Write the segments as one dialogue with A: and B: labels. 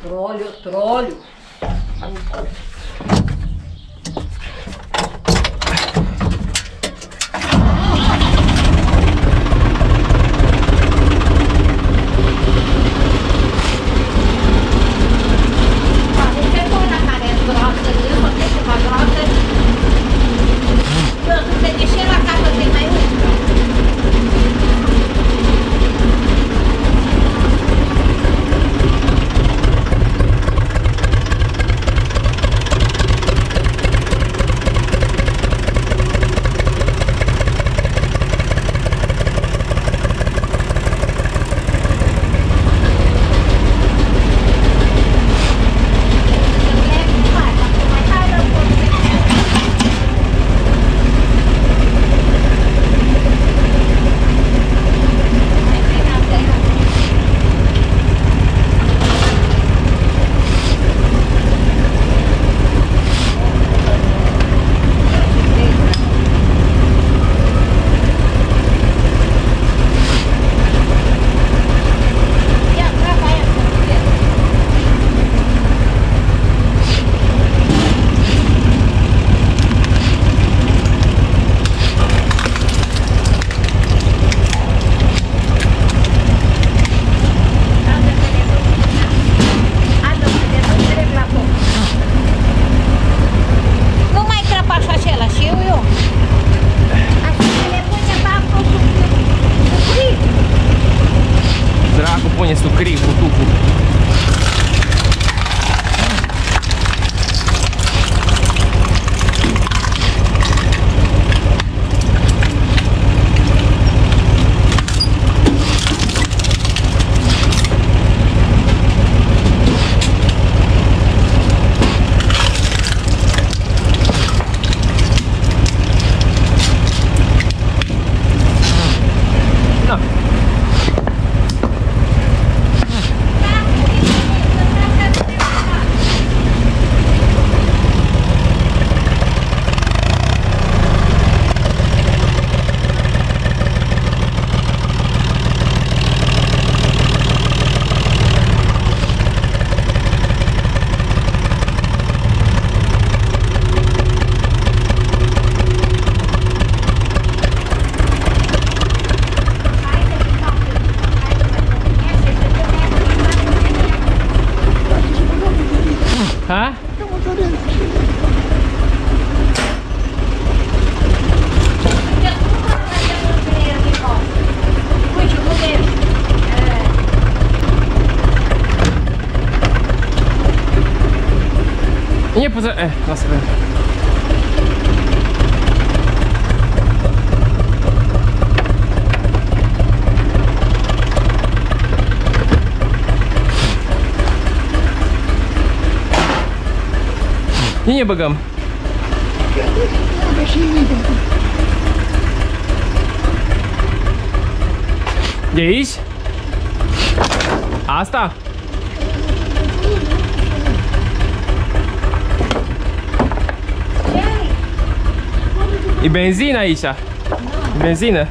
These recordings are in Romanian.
A: Trolho, trolho.
B: Э, -э нас И не богам. Здесь. Аста. E benzină aici. E benzină.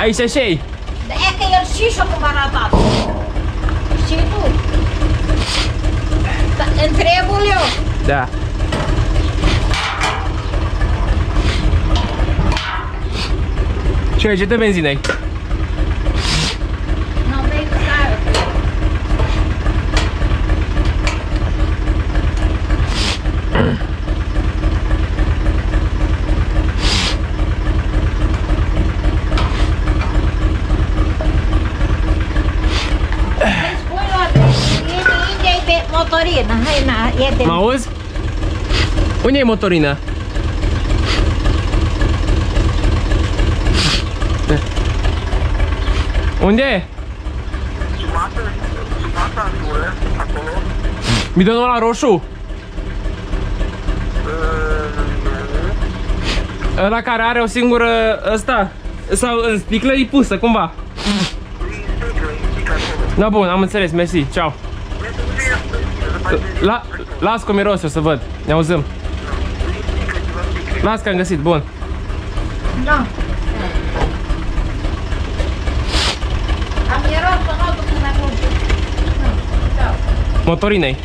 B: Aici și ei.
A: E că el și și-a cumpărat Știi tu? Da, Întrebul eu.
B: Da. Ce, ce de benzină ai?
A: Spui lor, unde e pe motorină? Hai, na, e de...
B: Mă auzi? Unde e motorina? Unde e? Bidonul ăla roșu? Ăla care are o singură ăsta Sau în sticlă e pusă cumva. Da bun, am înțeles, mersi, ceau. La, las cu miros, o să văd, ne auzim Las că am găsit, bun.
A: Da.
B: Motorinei.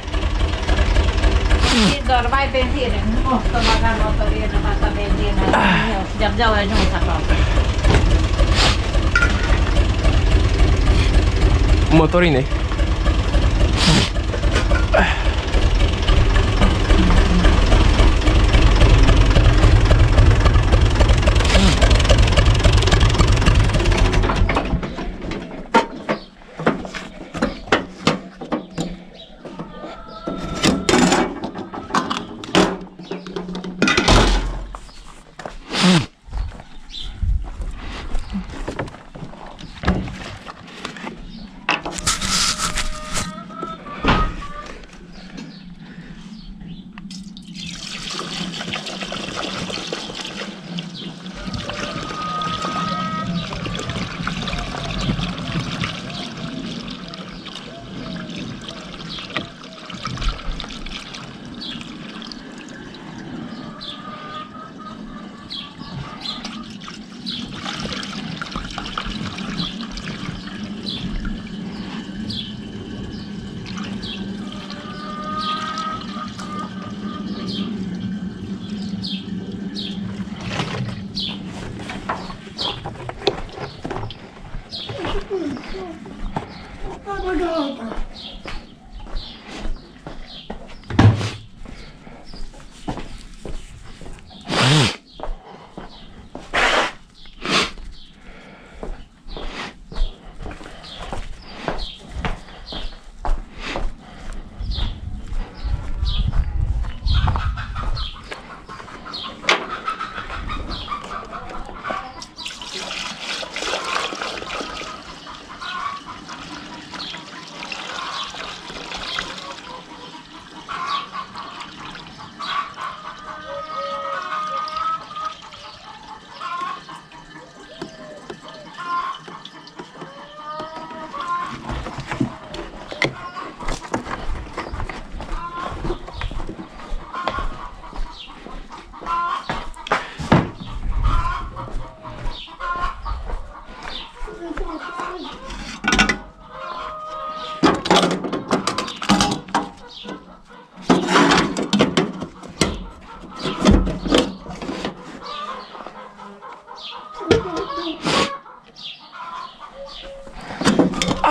A: Și doar mai benzină. Nu o să bag în motorină, masa benzină. Eu de-am dau ajuns acolo.
B: Motorinei. Oh my god!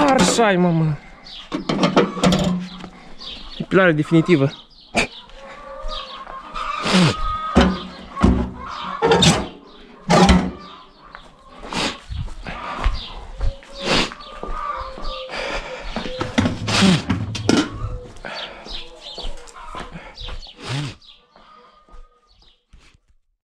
B: Așa-i, mamă. Depilare definitivă.